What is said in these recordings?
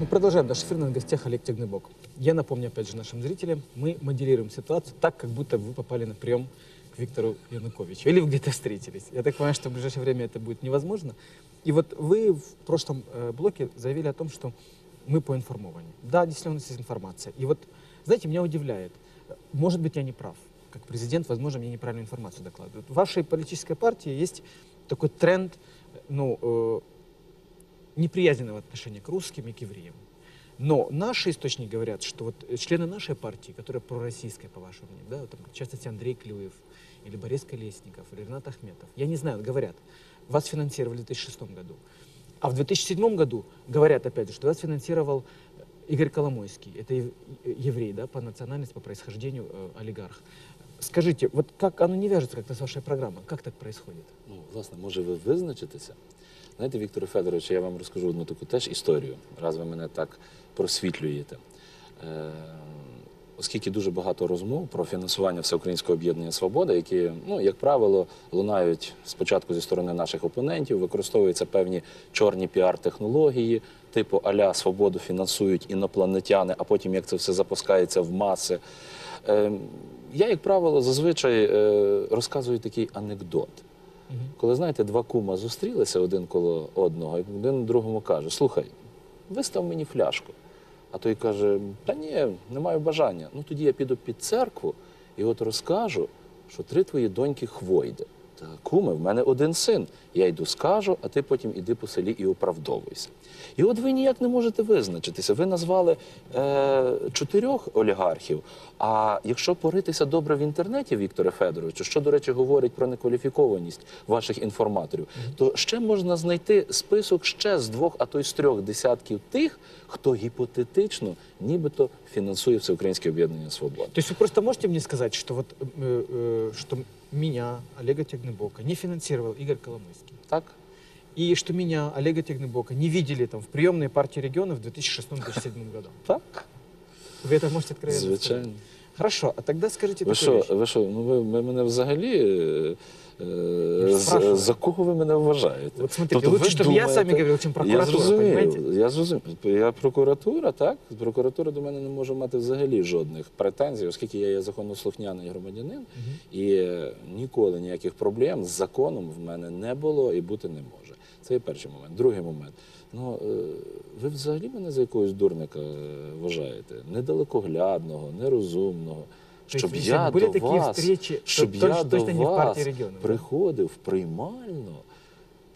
Мы продолжаем. Наш эфир на гостях Олег Тягнебок. Я напомню, опять же, нашим зрителям, мы моделируем ситуацию так, как будто вы попали на прием к Виктору Януковичу. Или вы где-то встретились. Я так понимаю, что в ближайшее время это будет невозможно. И вот вы в прошлом э, блоке заявили о том, что мы поинформованы. Да, действительно, у нас есть информация. И вот, знаете, меня удивляет, может быть, я не прав. Как президент, возможно, мне неправильную информацию докладывают. В вашей политической партии есть такой тренд, ну, э, неприязненного отношения к русским и к евреям. Но наши источники говорят, что вот члены нашей партии, которые пророссийская, по вашему мнению, да, там, в частности Андрей Клюев, или Борис Колесников, или Ренат Ахметов, я не знаю, говорят, вас финансировали в 2006 году. А в 2007 году говорят, опять же, что вас финансировал э, Игорь Коломойский, это э, еврей, да, по национальности, по происхождению э, олигарх. Скажите, вот как оно не вяжется как-то с вашей программой? Как так происходит? Ну, власне, може ви визначитеся? Знаєте, Вікторе Федоровичу, я вам розкажу одну таку теж історію, раз ви мене так просвітлюєте. Е, оскільки дуже багато розмов про фінансування Всеукраїнського об'єднання Свобода, які, ну, як правило, лунають спочатку зі сторони наших опонентів, використовуються певні чорні піар-технології, типу Аля Свободу фінансують інопланетяни, а потім як це все запускається в маси. Е, я, як правило, зазвичай е, розказую такий анекдот. Коли знаєте, два кума зустрілися один коло одного, і один другому каже: Слухай, вистав мені фляжку. А той каже: Та ні, не маю бажання. Ну тоді я піду під церкву і от розкажу, що три твої доньки хвойди Та куме, в мене один син. Я йду скажу, а ти потім іди по селі і оправдовуйся. І от ви ніяк не можете визначитися. Ви назвали е, чотирьох олігархів. А якщо поритися добре в інтернеті, Вікторе Федоровичу, що, до речі, говорить про некваліфікованість ваших інформаторів, то ще можна знайти список ще з двох, а то й з трьох десятків тих, хто гіпотетично нібито фінансує Всеукраїнське об'єднання Свобода. То есть вы просто можете мне сказать, что вот э, э, что меня, Олега Тягнебока, не финансировал Игорь Коломойский? Так? И что меня, Олега Тягнебока, не видели там в приемной партии регионов в 2006-2007 году. Так. Вы это можете откровенно сказать? Хорошо, а тогда скажите Ви такую що, вещь. ви що, ну ви, ви мене взагалі. е, е, з- спрашиваю. за кого ви мене вважаєте? Вот смотрите, Тобто ви лучше, чтобы я думаєте- говорил, чем Я прокуратура, зрозумів, понимаете? я зрозумів. Я прокуратура, так? Прокуратура до мене не може мати взагалі жодних претензій, оскільки я є законослухняний громадянин, і е, ніколи ніяких проблем з законом в мене не було і бути не може. Це є перший момент. Другий момент. Ну, е, ви взагалі мене за якогось дурника е, вважаєте? Недалекоглядного, нерозумного. Щоб есть, я были до такие вас, встречи, щоб то- я до точно не в вас партии регионов, приходив приймально,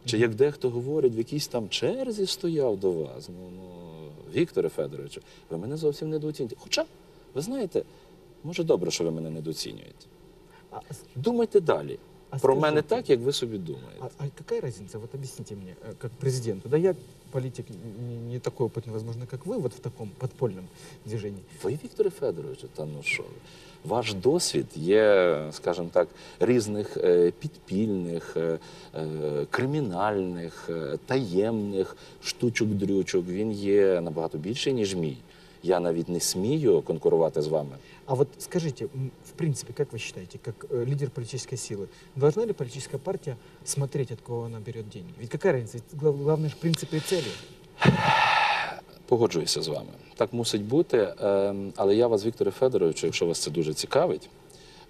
чи як дехто говорить, в якійсь там черзі стояв до вас. Ну, ну Вікторе Федоровичу, ви мене зовсім недооцінюєте. Хоча, ви знаєте, може добре, що ви мене недооцінюєте. Думайте далі. А Про скажіть, мене так, як ви собі думаєте. а- а какая разница? Вот объясните мне, э, как президенту. Да я политик не, не такой опытный, возможно, как вы, вот в таком подпольном движении. Ви, Вікторе Федоровичу, та ну що ви? Ваш досвід є, скажімо так, різних е, підпільних, е, е, кримінальних, е, таємних штучок-дрючок. Він є набагато більший, ніж мій. Я навіть не смію конкурувати з вами. А вот скажите, м, в принципе, как вы считаете, как э, лидер политической силы, должна ли политическая партия смотреть, от кого она берет деньги? Ведь какая разница? Ведь глав- главное же принципы и цели. Погоджуюся з вами. Так мусить бути. Ем, Але я вас, Вікторе Федоровичу, якщо вас це дуже цікавить,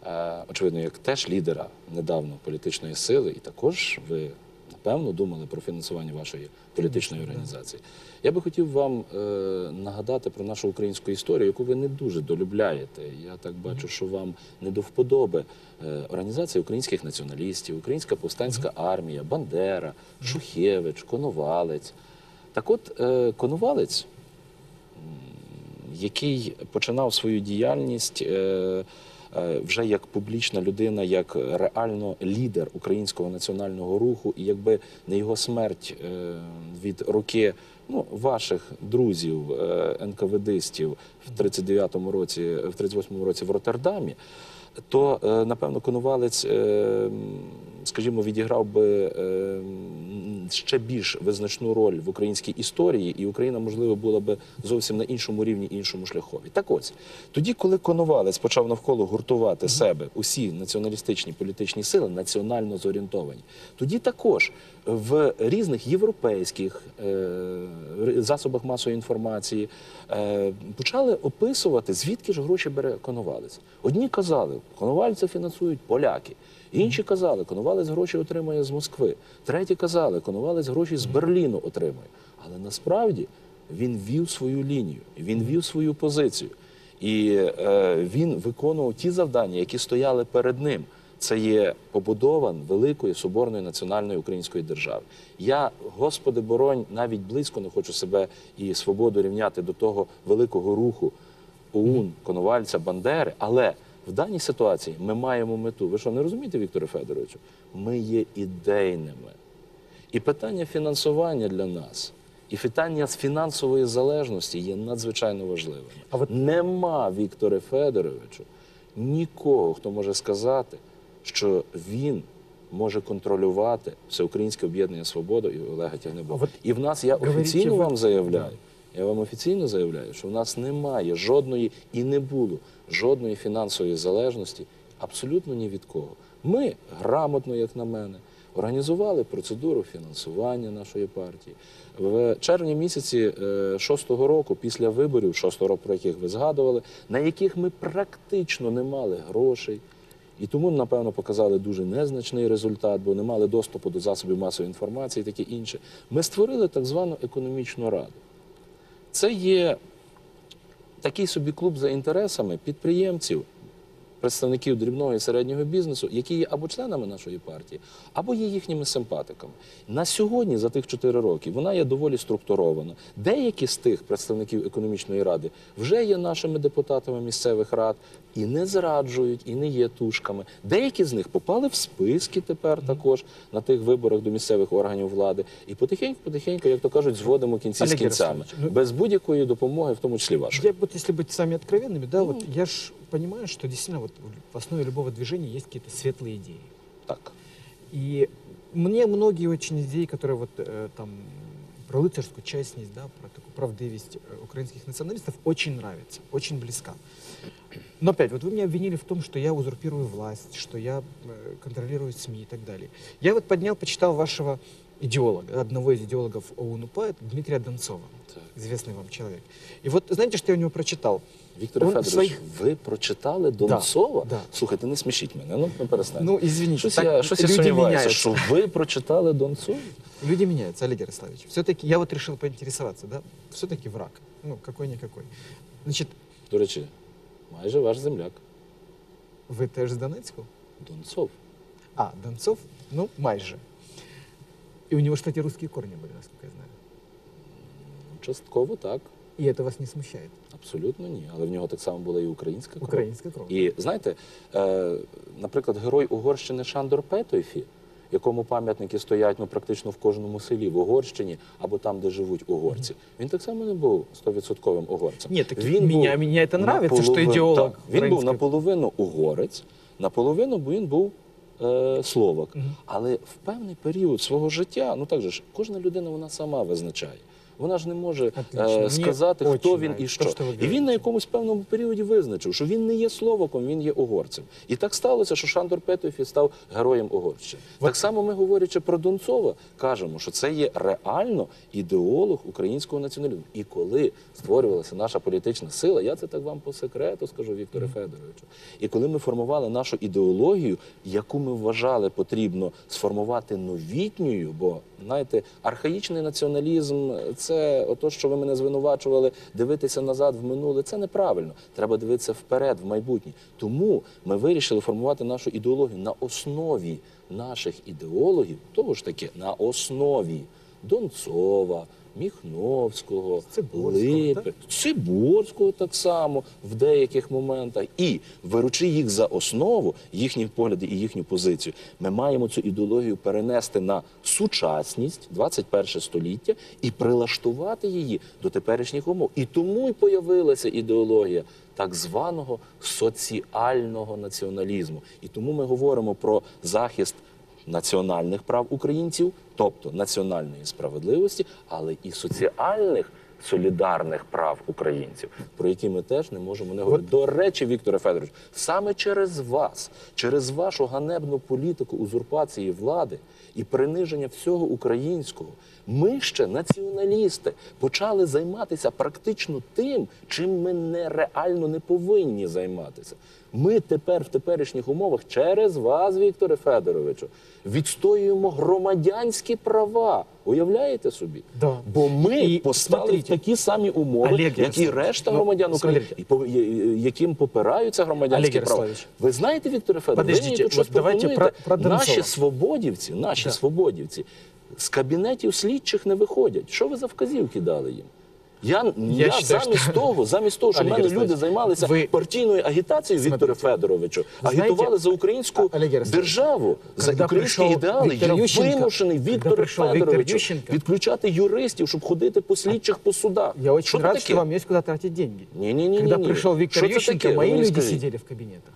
е, очевидно, як теж лідера недавно політичної сили, і також ви напевно думали про фінансування вашої політичної організації. Я би хотів вам е, нагадати про нашу українську історію, яку ви не дуже долюбляєте. Я так бачу, що вам не до вподоби е, організація українських націоналістів, Українська повстанська армія, Бандера, Шухевич, Коновалець. Так от, е, Конувалець, який починав свою діяльність е, вже як публічна людина, як реально лідер українського національного руху, і якби не його смерть е, від руки ну, ваших друзів, е, НКВДистів в 39-му році, в 38-му році в Роттердамі, то е, напевно Конувалець, е, скажімо, відіграв би е, ще більш визначну роль в українській історії, і Україна, можливо, була би зовсім на іншому рівні, іншому шляхові. Так ось тоді, коли Коновалець почав навколо гуртувати себе усі націоналістичні політичні сили, національно зорієнтовані, тоді також в різних європейських е, засобах масової інформації е, почали описувати, звідки ж гроші бере Коновалець. Одні казали, Коновальця фінансують поляки. Інші казали, Коновалець гроші отримує з Москви. Треті казали, Коновалець гроші з Берліну отримує. Але насправді він вів свою лінію, він вів свою позицію. І е, він виконував ті завдання, які стояли перед ним. Це є побудова великої соборної національної української держави. Я, Господи, боронь, навіть близько не хочу себе і свободу рівняти до того великого руху ОУН, Коновальця, Бандери. Але в даній ситуації ми маємо мету. Ви що не розумієте, Вікторе Федоровичу? Ми є ідейними. І питання фінансування для нас, і питання фінансової залежності є надзвичайно важливим. А от- Нема, Вікторе Федоровичу, нікого, хто може сказати, що він може контролювати всеукраїнське об'єднання Свобода і Олега Тягнебока. А от І в нас я говорите офіційно ви- вам заявляю. Я вам офіційно заявляю, що в нас немає жодної і не було жодної фінансової залежності абсолютно ні від кого. Ми грамотно, як на мене, організували процедуру фінансування нашої партії. В червні місяці е, шостого року, після виборів, шостого року, про яких ви згадували, на яких ми практично не мали грошей. І тому, напевно, показали дуже незначний результат, бо не мали доступу до засобів масової інформації і таке інше. Ми створили так звану економічну раду. Це є такий собі клуб за інтересами підприємців, представників дрібного і середнього бізнесу, які є або членами нашої партії, або є їхніми симпатиками. На сьогодні, за тих 4 роки, вона є доволі структурована. Деякі з тих представників економічної ради вже є нашими депутатами місцевих рад і не зраджують, і не є тушками. Деякі з них попали в списки тепер також на тих виборах до місцевих органів влади. І потихеньку, потихеньку, як то кажуть, зводимо кінці з кінцями, ну- без будь-якої допомоги, в тому числі вашої. Я вот если быть с вами откровенными, да, вот я ж понимаю, что действительно вот в основе любого движения есть какие-то светлые идеи. Так. И мне многие очень идеи, которые вот э, там про рыцарскую честность, да, про такую правдивость э, украинских националистов, очень нравится, очень близка. Но опять, вот вы меня обвинили в том, что я узурпирую власть, что я э, контролирую СМИ и так далее. Я вот поднял, почитал вашего идеолога, одного из идеологов ОУН-УПА, это Дмитрия Донцова, Так. известный вам человек. И вот знаете, что я у него прочитал? Віктор Он Федорович, своїх- ви прочитали Донцова? да. Слухайте, не смішіть мене. Ну, ну перестаньте. Ну, извините, щось так я, щось я люди сумніваюся, меняются. що ви прочитали Донцова? Люди меняются, Олег Ярославович. Все-таки я вот решил поинтересоваться, да? Все-таки враг. Ну, какой-никакой. Значит, До речі, майже ваш земляк. ви теж з Донецьку? Донцов. А, Донцов? Ну, майже. И у него, кстати, русские корни были, насколько я знаю. Частково так. И это вас не смущает? Абсолютно ні. Але в нього так само була і українська кров. Українська кров. І знаєте, е, наприклад, герой Угорщини Шандор Петойфі, якому пам'ятники стоять ну, практично в кожному селі в Угорщині або там, де живуть угорці, він так само не був стовідсотковим угорцем. Ні, так він був мене це нравиться, що ідеолог так, Він був наполовину угорець, наполовину бо він був е, словак. Але в певний період свого життя, ну так же ж, кожна людина вона сама визначає. Вона ж не може е, сказати, хто він і що. і він на якомусь певному періоді визначив, що він не є словаком, він є угорцем. І так сталося, що Шандор Петофі став героєм Угорщини. Так само ми, говорячи про Донцова, кажемо, що це є реально ідеолог українського націоналізму. І коли створювалася наша політична сила, я це так вам по секрету скажу, Вікторе Федоровичу. І коли ми формували нашу ідеологію, яку ми вважали потрібно сформувати новітньою, бо знаєте, архаїчний націоналізм це ото, що ви мене звинувачували, дивитися назад в минуле. Це неправильно. Треба дивитися вперед, в майбутнє. Тому ми вирішили формувати нашу ідеологію на основі наших ідеологів, того ж таки, на основі Донцова. Міхновського, Циборського, так? Циборського так само в деяких моментах. І беручи їх за основу, їхні погляди і їхню позицію, ми маємо цю ідеологію перенести на сучасність, 21 століття, і прилаштувати її до теперішніх умов. І тому й появилася ідеологія так званого соціального націоналізму. І тому ми говоримо про захист національних прав українців, тобто національної справедливості, але і соціальних солідарних прав українців, про які ми теж не можемо не говорити. До речі, Вікторе Федорович, саме через вас, через вашу ганебну політику узурпації влади і приниження всього українського, ми ще націоналісти почали займатися практично тим, чим ми нереально не повинні займатися. Ми тепер в теперішніх умовах через вас, Вікторе Федоровичу, відстоюємо громадянські права. Уявляєте собі? Да. Бо ми І постали в смотрите, такі самі умови, Олег як і решта ну, громадян України, і по- яким попираються громадянські Олег права. Ви знаєте, Вікторе Федорович, ви мені тут щось пропонуєте? про- про Наші свободівці, наші Да. свободівці з кабінетів слідчих не виходять. Що ви за вказівки дали їм? Я, я, считаю, замість що- того, замість того, щоб мене люди займалися ви- партійною агітацією Федоровичу, знаєте, агітували за українську державу, за українські ідеали. Я вимушений Віктор Федоровичу Ющенко, відключати юристів, щоб ходити по слідчих по судах. Я очень рад, что вам есть куда тратить деньги. Не-не-не-не-не. Когда пришел Виктор Что Ющенко, такое? мои Вы мне люди сидели в кабинетах.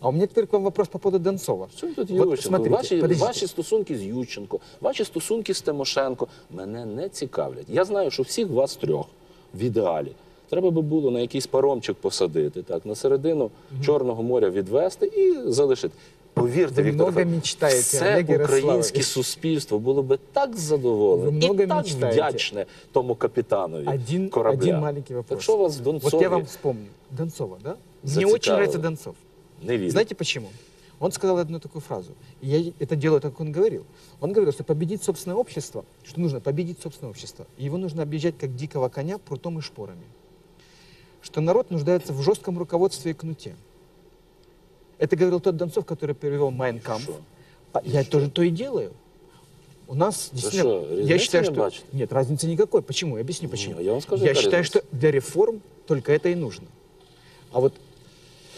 А у меня теперь к вам вопрос по поводу Донцова. Що тут Вот смотрите, ваші, подождите. ваші стосунки з Ющенко, ваші стосунки з Тимошенко мене не цікавлять. Я знаю, що всіх вас трьох в ідеалі. Треба би було на якийсь паромчик посадити, так, на середину Чорного моря відвести і залишити. Повірте, Ви Віктор мечтаєте, все українське суспільство було би так задоволене і так мечтаєте. вдячне тому капітанові Один, корабля. один маленький вопрос. Так що у вас в Донцові Вот я вам вспомню. Донцова, да? Мне Зацікавило. очень нравится Донцов. не вірю? Знаете почему? Он сказал одну такую фразу. И я это делаю так, как он говорил. Он говорил, что победить собственное общество, что нужно победить собственное общество. И его нужно объезжать как дикого коня прутом и шпорами. Что народ нуждается в жестком руководстве и кнуте. Это говорил тот Донцов, который перевел Майн Кампф. Что? А я тоже то и делаю. У нас действительно, что, я считаю, не что бачите? нет разницы никакой. Почему? Я объясню почему. Ну, я вам скажу, я считаю, разница. что для реформ только это и нужно. А вот,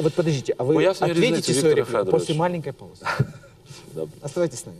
вот подождите, а вы Поясню ответите разницу, свою Виктор реплику после маленькой паузы. Добре. Оставайтесь с нами.